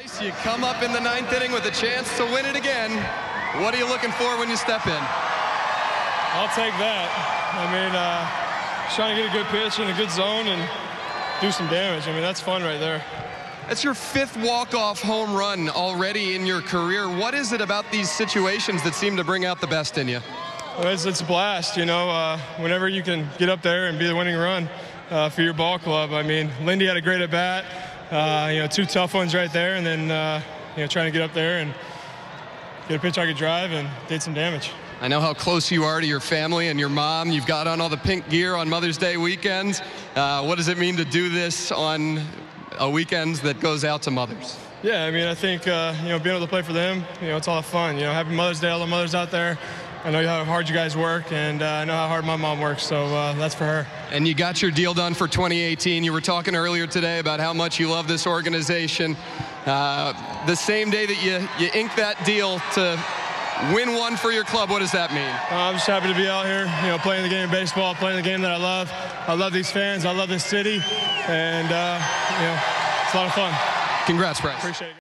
Bryce, you come up in the ninth inning with a chance to win it again. What are you looking for when you step in? I'll take that. I mean, uh, trying to get a good pitch in a good zone and do some damage. I mean, that's fun right there. That's your fifth walk-off home run already in your career. What is it about these situations that seem to bring out the best in you? Well, it's, it's a blast, you know. Uh, whenever you can get up there and be the winning run uh, for your ball club. I mean, Lindy had a great at bat. Uh, you know, two tough ones right there, and then uh, you know trying to get up there and get a pitch I could drive and did some damage. I know how close you are to your family and your mom. You've got on all the pink gear on Mother's Day weekends. Uh, what does it mean to do this on a weekend that goes out to mothers? Yeah, I mean, I think uh, you know being able to play for them, you know, it's all fun. You know, happy Mother's Day, all the mothers out there. I know how hard you guys work, and uh, I know how hard my mom works, so uh, that's for her. And you got your deal done for 2018. You were talking earlier today about how much you love this organization. Uh, the same day that you, you inked that deal to win one for your club, what does that mean? Uh, I'm just happy to be out here, you know, playing the game of baseball, playing the game that I love. I love these fans. I love this city, and uh, you know, it's a lot of fun. Congrats, Bryce. Appreciate it.